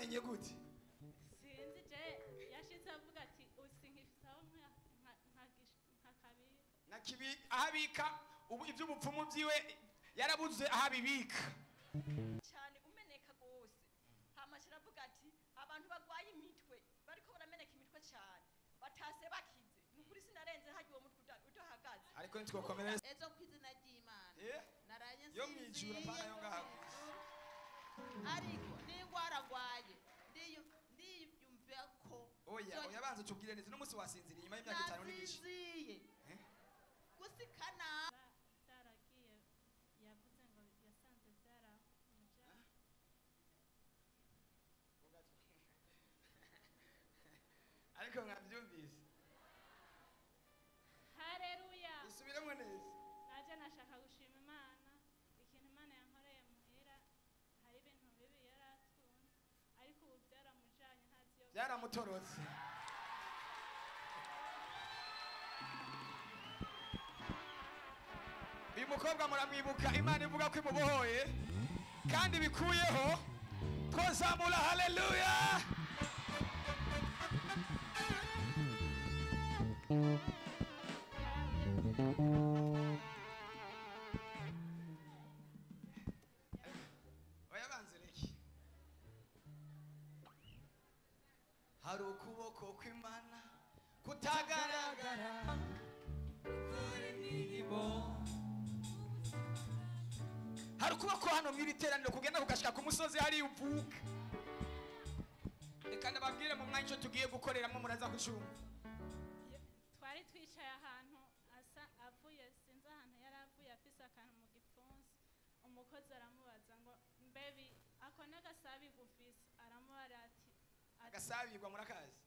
mwamenye gute sinzi je yashitse avuga ati usinkifise aho nka- kibi aho abika ubu iby'ubupfumu byiwe yarabuze aho abibika cyane umeneka rwose. Hamashyira avuga ati abantu barwaye imitwe bariko barameneka imitwe cyane. Batase bakize. Ni ukuri sinarenze hagiye uwo mutwe uda- udahagaze ariko ntitwokomere ejo ku izina ry'imana Eh, naraye yo mwijura pana yo ngaha. ariko n'indwara arwaye ndiyu- ndiyumva ko oya oh, zo- oya banza tubwire neza uno munsi wasinziriye nyuma y'imyaka itanu n'igice naziziye? Byaramutorotse uyu mukobwa muramwibuka imana ivuga ko imubohoye. Kandi bikuyeho twazamura haleluya! Hano mw'iri teraniro kugenda kugashika ku musozi hariya uvuka reka ndababwire mu mwanya icyo tugiye gukoreramo muraza kucumva twari twicaye ahantu asa avuye sinzi ahantu yari avuye afise akantu mu gipfunsi. Umukozi aramubaza ngo mbebi ako n'agasabi gufise? Aramubara ati agasabirwa murakazi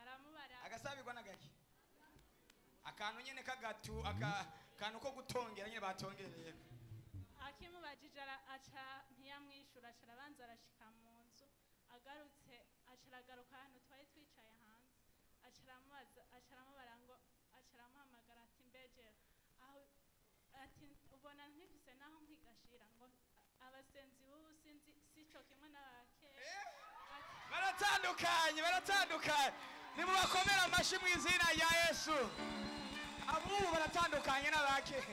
aramubara agasabirwa n'agaki akantu nyene k'agatu aka- akantu ko gutongera nyene batongereye akimubajije ara- aca ntiyamwishura aca arabanza arashika mu nzu agarutse aca aragaruka hano twari twicaye hanze. Aca aramubaza aca aramubara ngo aca aramuhamagara ati mbegera aho ati ubona nkifise naho nkigashira ngo abasenzi b'ubu sinzi sico kimwe n'abakera Ati, baratandukanye baratandukanye. Nimubakomere amashyi mu izina rya yesu. Abubu baratandukanye n'abakera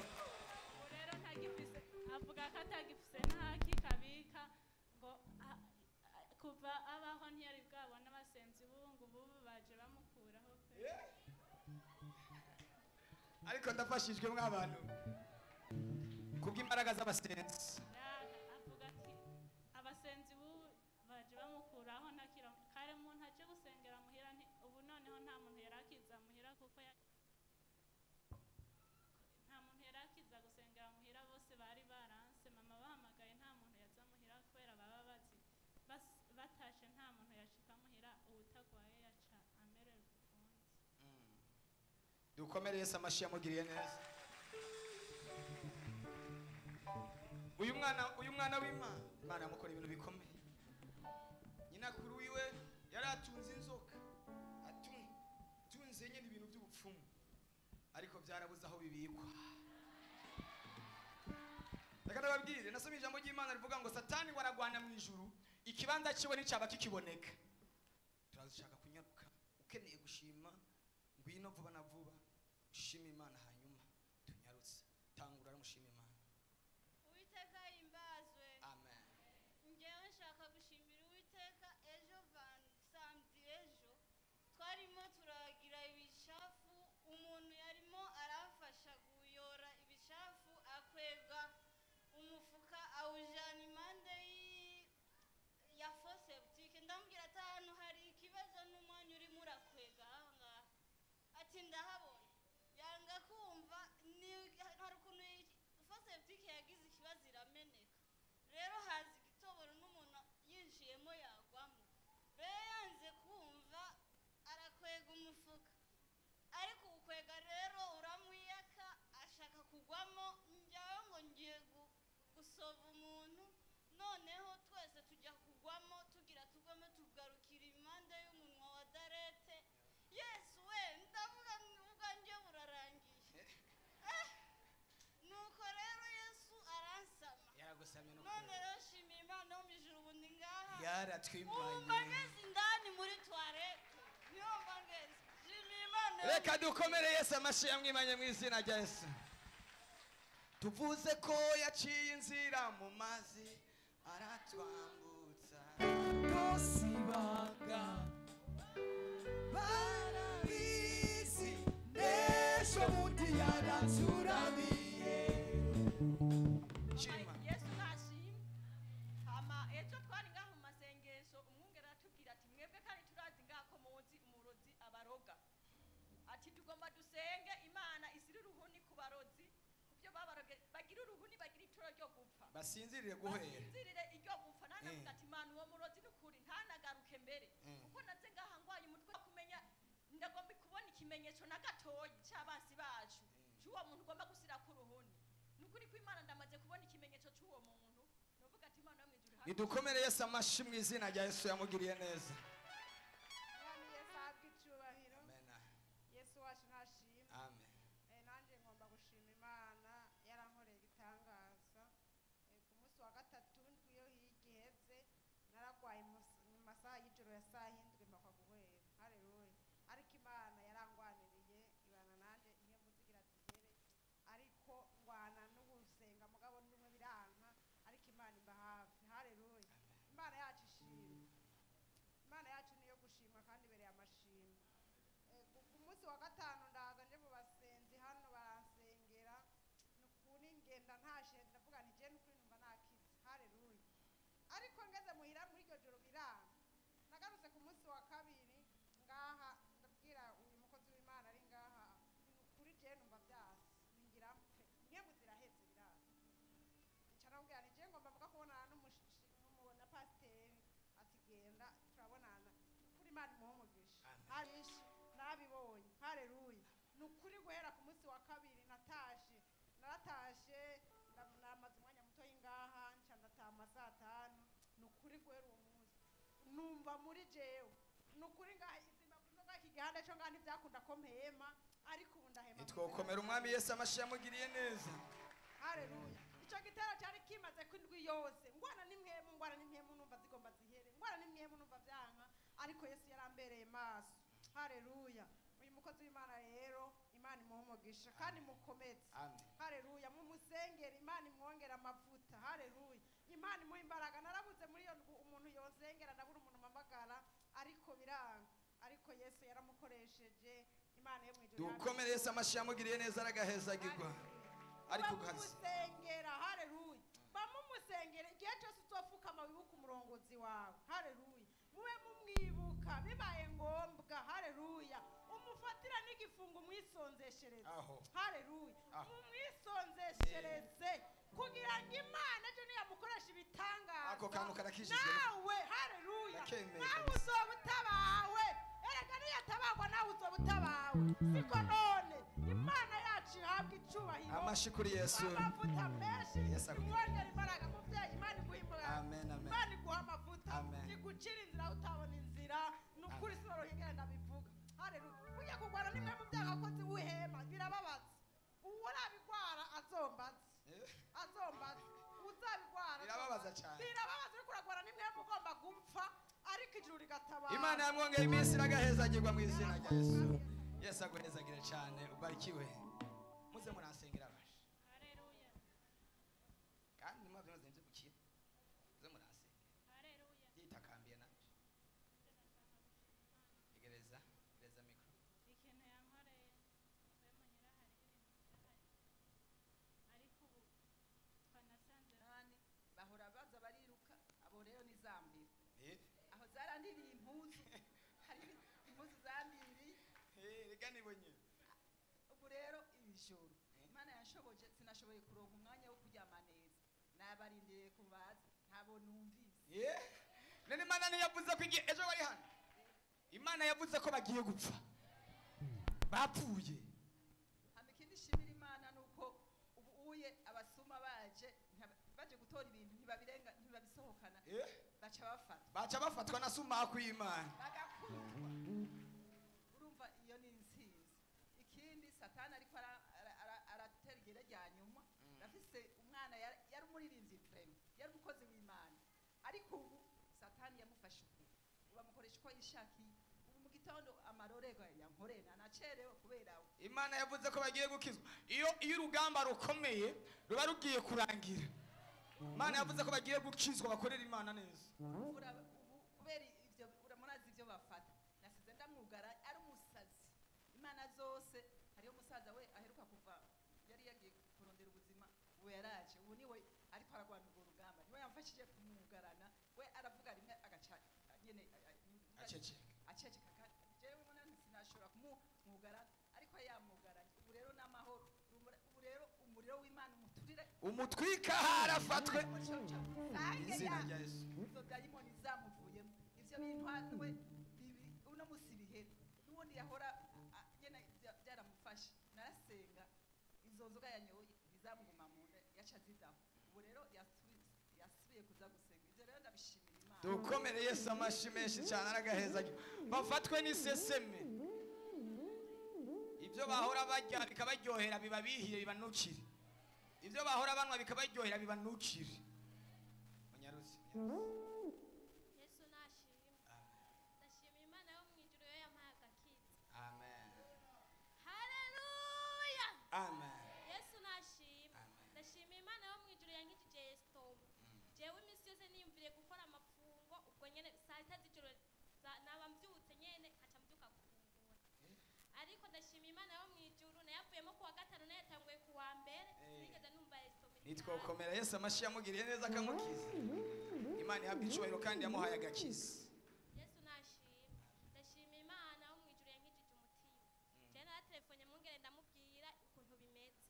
avuga ko atagifise ntakikabika ngo kuva abaho ntiyari bwabona abasenzi b'ubu ngo ubu baje bamukuraho pe. Ariko ndafashijwe mw'abantu kubw'imbaraga z'abasenzi. Dukomere yesu amashyi yamugiriye neza. Uyu mwana uyu mwana w'imana imana yamukora ibintu bikomeye. Nyinakuru wiwe yari atunze inzoka atu- atunze nyine ibintu by'ubupfumu ariko byarabuze aho bibikwa. Reka ndababwire nasomye ijambo ry'imana rivuga ngo satani waragwana mu ijuru ikibanza kiwe nticyaba kikiboneka. Turashaka kunyaruka ukeneye gushima ngwino vuba na vuba. Ushime imana hanyuma tunyarutse. Tangura aramushima imana. Uwiteka himbazwe amen. Njyewe nshaka gushimira uwiteka ejo van- samedi ejo. Twarimo turagira ibicafu umuntu yarimo arafasha kuyora ibicafu akwega umufuka awujyana impande ya fose butike ndamubwira ati ahantu hari ikibazo n'umwanya urimo urakwega. Aha ngaha. Ati ndahabona yanga kumva ni hari ukuntu iyi fose butike yagize ikibazo irameneka rero haza igitoboro n'umuntu yinjiyemo yagwamo rero yanze kumva arakwega umufuka ariko ukwega rero uramwiyaka ashaka kugwamo njyawe ngo ngiye gu- gusova umuntu noneho twese tujya kugwamo tugira tugwamo tugarukira impande y'umunwa wa darete yesu we ndavuga ubwanjye burarangiye Eh, nuko rero yesu aransama yaragusamye no none rero shimiye imana yo mu ijuru ubu ndi ngaha wumva yaratwimanye ngeze indani muri toilette. Niyo ngeze reka dukomere yesu amashyi yamwimanye mu izina rya yesu. Tuvuze ko yaciye inzira mu mazi aratwambutsa rwose ibanga barabizi n'ejo bundi yaraturamiye dusenge imana isire uruhuni ku barozi ku byo babaroge bagira uruhuni bagira ituro ryo gupfa. Basinzirire guhera basinzirire iryo gupfa. Nanavuga Eh. ati imana uwo murozi n'ukuri ntanagaruke mbere. Eh. kuko naze ngaha ngwaye umutwe wo kumenya ndagomba kubona ikimenyetso na gatoyi cy'abansi bacu cy'uwo muntu ugomba gusira ku ruhuni. Ni ukuri ko imana ndamaze kubona ikimenyetso cy'uwo muntu. Nuvuga ati imana yo mu ijuru amashyi mu izina rya yesu yamugiriye neza mwami yesu ahabwe icyubahiro Amen. yesu wacu ntashimwe Amen. Eh, nanjye ngomba gushima imana yarankoreye igitangaza Eh, ku munsi wa gatatu ndwi iyo higiheze naragwaye mu- mu masaha y'ijoro ya saa hindwi mbakwa guhera hareruya ariko imana yarangwaniriye ibana nanjye imwe muzigira zihere ariko ngwana n'ugusenga mugabo ndumwe biranka ariko imana imba hafi hareruya imana yacu ishimwe imana yacu niyo gushimwa kandi ibereye amashimwe Eh, ku ku munsi wa gatanu ndaza nje mu basenzi hano baransengera nukuri ngenda ntashe ndavuga nti je nukuri numva nakize haleluya ariko ngeze muhira muri iryo joro biranga. Nagarutse ku munsi wa kabiri ngaha ndabwira uyu mukozi w'imana ari ngaha ni nukuri je numva byase ningira mpfe nkembu ziraheze biranga. Nca namubwira nti je ngomba mvuga kubonana n'umushi- n'umu- na pasiteri ati genda turabonana. Kuri imana imuhumugisha numva muri jewe ni ukuri ngaha izima kuzoga iki gihanda cyo ngaha ntibyakunda ko mpema ariko ubu ndahema izina umwami yesu amashyi yamugiriye neza. Haleluya icyo gitero cyari kimaze ko indwi yose. Ngwana n'imwemu ngwana n'imwemu numva zigomba zihere. Ngwana n'imwemu numva byanka ariko yesu yarambereye maso. Haleluya uyu mukozi w'imana rero imana imuha umugisha kandi mukomeze Amen. haleluya mumusengere imana imwongere amavuta. Haleluya imana imuha imbaraga. Narabuze muri iyo umuntu yosengera ndabura biranga ariko yesu yaramukoresheje imana yo mu ijuru dukomere yesu amashyi yamugiriye neza aragahezagirwa. Ari ku kazi bamumusengera hareruya bamumusengera igihe cyose uzopfukama wibuka umurongozi wawe. Hareruya mube mumwibuka bibaye ngombwa. Hareruya umufatira n'igifungo umwisonzeshereze. Hareruya mumwisonzeshereze kugira ngo imana ejo niyamukoresha ibitangaza nawe. Hareruya nawe uzoba utabawe erega niyatabagwa nawe uzoba utabawe siko none. Imana yacu ihabwa icubahiro. Amashyi kuri yesu. Amavuta menshi. Imwongera imbaraga mubyeyi imana iguha imbaraga. Imana iguha amavuta. Igucira inzira utabona inzira. Ni ukuri Amen. sinoroha ingenda bivuga. Haleluya ujya kurwana nimwe mu byaha akoze wihema birababaza. Uwo nabigwara azombaze. Azombaze. Uzabigwara Birababaza cyane. birababaza uriko uragwana nimwe mugomba gupfa ariko ijuru rigatabara imana yamwongeye iminsi iragahezagirwa mu izina rya yesu. Yesu aguhezagire cyane. Ubarikiwe. Rega nibonye ubu rero ibijoro imana yanshoboje sinashoboye kuronka umwanya wo kuryama neza nabarindiriye kubaza ntabo numvise. None imana ntiyavuze ko igihe ejo bari hano. Imana yavuze ko bagiye gupfa. Bapfuye. Hama ikindi shimira imana ni uko ubu uye abasuma baje baje gutora ibintu ntibabirenga ntibabisohokana. Baca bafata baca bafatwa na sumaku y'imana. Bagakubitwa urumva iyo ni intsinzi ikindi satani ariko ara- ara- ara- aratera igere rya nyuma rafise umwana yari umukozi w'imana. Ariko ubu satani yifashe uku bamukoresha uko yishakiye ubu mu gitondo amarorerwa yankoreye nanacerewe kubera we. Imana yavuze ko bagiye gukizwa. Iyo iyo urugamba rukomeye ruba rugiye kurangira. Imana yavuze ko bagiye gukizwa bakorera imana neza Ura- ubu kubera ibyo uramurazi ibyo bafata nasize ndamwugara ari umusazi imana zose hariyo umusaza we aheruka kuva yari yagiye kurondera ubuzima ubu yaraje ubu ni we ariko aragwana urwo yamfashije kumwugarana we aravuga rimwe agaca nyene aceceka kandi jewe mbona sinashobora kumwugara ariko yamwugaranye ubu rero n'amahoro Ubu- rero umuriro w'imana umuturire. Umutwika harafatwe. Sange izina ya- rya yesu. Izo dayimoni zamuvuyemo. Bintwanwe bibi uno musi bihera n'ubundi yahora dukomere yesu amashi menshi cyane aragahezage bafatwe n'iseseme. Ibyo bahora barya bikabaryohera bibabihiye bibanukire ibyo bahora banywa bikabaryohera bibanukire munyaruzi yesu nashimwe ndashima imana yo mu ijuru yo yampaye agakiza amen haleluya amen yesu nashimwe Amen. ndashima imana yo mu ijuru yankijije esitomu jewe iminsi yose niyumviriye gukora amafungo ubwo nyene saa sita z'ijoro za- naba mbyutse nyene nkaca mbyuka gufungura ariko ndashima imana yo mu ijuru nayavuyemo kuwa gatanu nayatanguye kuwa mbere Eh. sinigeze esitomu nitwokomera yesu amashi yamugiriye neza akamukiza imana ihabwa icyubahiro kandi yamuhaye agakiza. Yesu nashimwe ndashima imana wo mu ijuru yankijije umutima. Jewe naratelefone mungere ndamubwira ukuntu bimeze.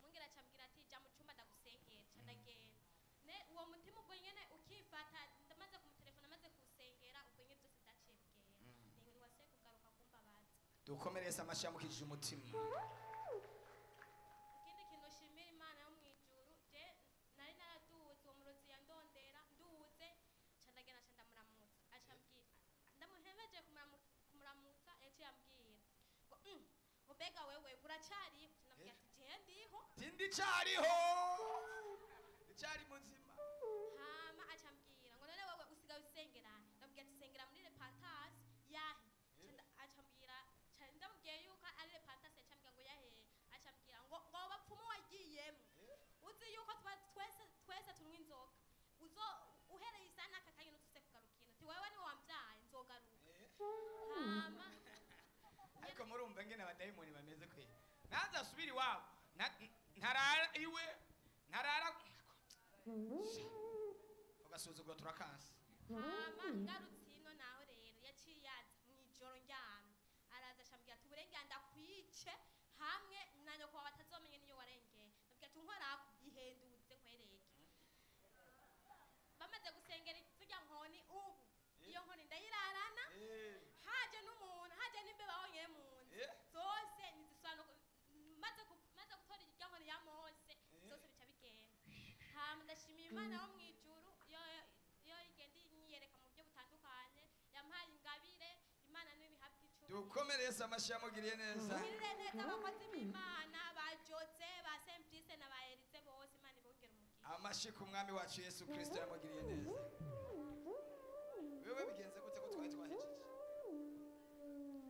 Mungere acambwira ati jya mu cyumba ndagusengera ca ndagenda uwo mutima ubwo nyene ukifata ndamaze kumutelefona maze kuwusengera ubwo nyene byose byaciye bigenda ntiwase kugaruka kumbabaza dukomere yesu amashi yamukijije umutima. Tindicariho icari muzima hama aca ambwira ngo none wewe usigaye usengera. Ndamubwira ati sengera muri repantasi yahe. Ca nda- aca ambwira ca ndamubwiye yuko ari repantasi yaca ambwira ngo yahe aca ambwira ngo ngo bapfumu wagiyemo uzi yuko twese twese tunywa inzoga uzo uhereye isa n'aka kanya nutuse kugarukina ati wewe ni wambyaye nzogaruka eh? hama. Ariko murumva ngene abadayimoni bameze kwe. Nanze asubire iwabo Na- ntarara iwe. Ntarara ugasuzugura turakansa imana yo mu ijuru yo yo igenda inyiyereka mu buryo butandukanye yampaye ingabire imana niyo ibihabwa icumi dukomere yesu amashi yamugiriye neza ngirire neza abakozi b'imana ba jose ba semplice na ba erize bose imana ibongera umugisha amashi ku mwami wacu yesu kirisito yamugiriye neza wewe bigenze gute ko twari twahejeje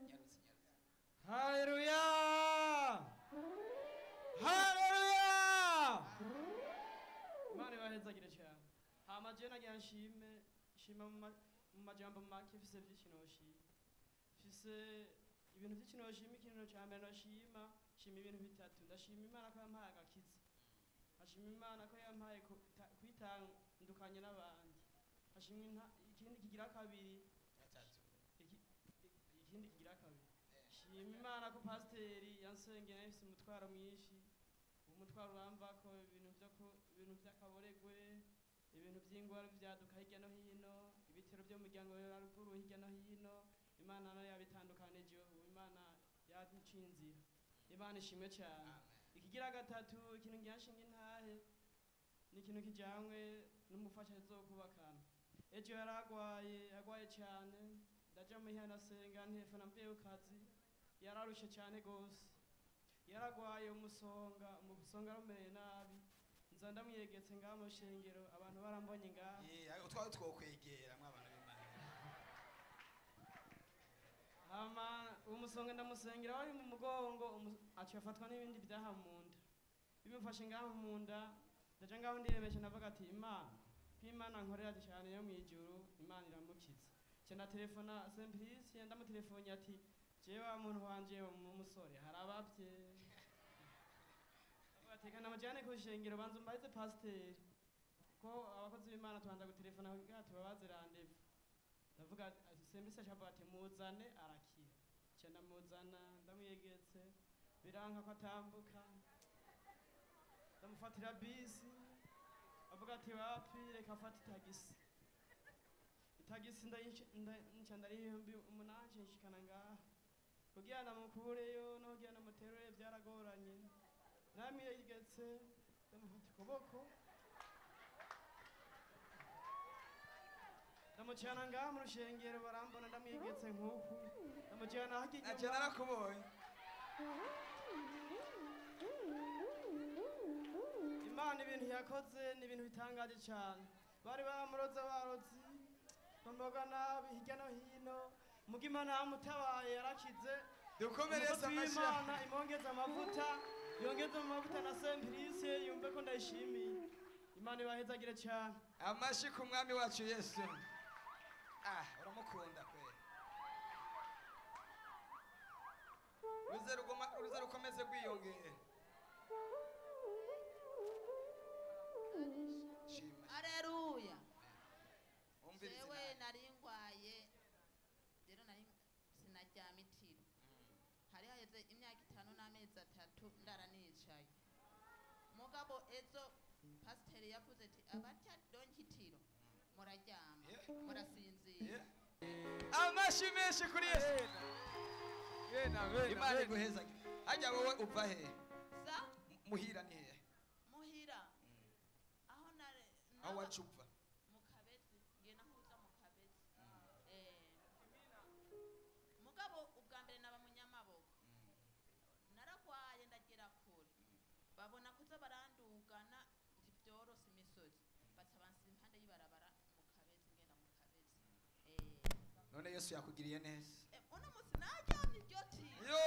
nyarutse nyarutse Haleluya! Hama je nagira nshime nshima mu ma- mu majambo make mfise vyinshi noshima. Mfise ibintu vyinshi noshima ikintu ca mbere noshima nshima ibintu bitatu ndashima Imana ko yampaye agakiza. Ashima Imana ko yampaye kwitandukanya n'abandi. Ashima ikindi kigira kabiri ikindi kigira kabiri shima imana ko pasiteri yansengera yafise umutwaro mwinshi umutwaro uramvako ibintu ku- ibintu vy'ingwara vyaduka hirya no hino ibitero vyo mu muryango wa ruguru hirya no hino imana na yo yabitandukanije ubu imana yaduciye inzira imana ishimwe cyane. Ikigira gatatu ikintu ngiyanshinga intahe ni ikintu kijanywe n'umufasha azokubakana ejo yaragwaye agwaye cyane ndaja muhira ndasenga ntefana mvuye ku kazi yararushe cyane gose yaragwaye umusonga umusonga arumereye nabi. Nza ndamwiyegetse ngaha mu shengero abantu barambonye ngaha Eh, utwawe twokwegera mw'abantu b'imana. Hama umusonga ndamusengera wari mu mugongo aciye afatwa n'ibindi byaha mu nda. Bimufashe ngaho mu nda ndaja ngaho ndiremeshe ndavuga ati imana nk'imana nkorera cyane yo mu ijuru imana iramukiza cyenda telefona simplisi ndamutelefoni ati jewe wa muntu wanje umusore harabavye bateka namujyane ku shengero banza umbaze pasiteri ko abakozi b'imana tubanza gutelefona kugira tubabaze randevu ndavuga sembise shavuga ati muzane arakira nca ndamuzana ndamwegetse biranka ko atambuka ndamufatira bisi avuga ati wapi reka afate itagisi itagisi nca ndariha ibihumbi umunani nshishikana ngaha kugira namukureyo no kugira namuterure byaragoranye namwegetse ndamufata ukuboko. Ndamucana ngaha mu rushengero barambona ndamwegetse nk'uku. Ndamucana na cyo inyuma narakubonye. Imana ibintu yakoze ni ibintu bitangaje cyane. Bari bamuroza abarozi bamuroga nabi hirya no hino. Muga imana yamutabaye yarakize. Dukomereze amashyi w'imana imwongeza amavuta. Yongeza amavuta na sempirise yumve ko ndayishimiye. Imana ibahezagire cyane amashyi ku mwami wacu yesu. Ah uramukunda kwe. Ruze rukomeze Aleluya. umvirize Jewe nari ngwaye rero nari sinaryama itiro hari haheze imyaka itanu n'amezi atatu ndara nicaye mugabo ejo pasiteri yavuze ati abarya donki itiro muraryama Yeah. murasinzira Yeah. amashyi menshi kuri yesu imana iguheza hajya wowe uva he? Sa? Muhira ni hehe muhira. Aho nare aho naba- wacu babona kuza barandugana ntibyorose imisozi. Baca bansiba impande y'ibarabara mu kabezi ngenda mu kabezi. None yesu yakugiriye neza. Eh, eh, uno munsi naryamye iryo ti. Yo!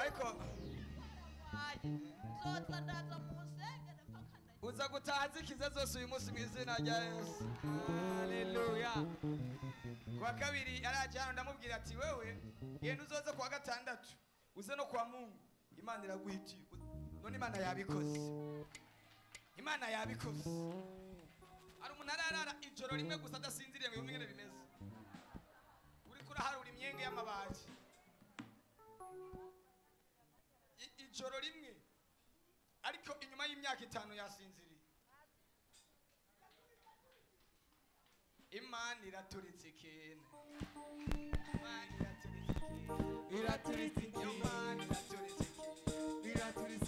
Ariko nzoza ndaza mu mpaka uza gutaha zikize zose uyu munsi mu izina rya yesu. Haleluya kuwa kabiri araje hano ndamubwira ati wewe genda uzoze kuwa gatandatu. Uze no kwa mungu. Imana iraguhitiye none imana yabikoze. Imana yabikoze. Hari umuntu ararara ijoro rimwe gusa adasinziriye ngo yumve bimeze. Uriko uraharura imyenge y'amabati. Ijoro rimwe ariko inyuma y'imyaka itanu yasinziriye. Imana iraturitse kene. Imana Iraturistic. Iraturistic.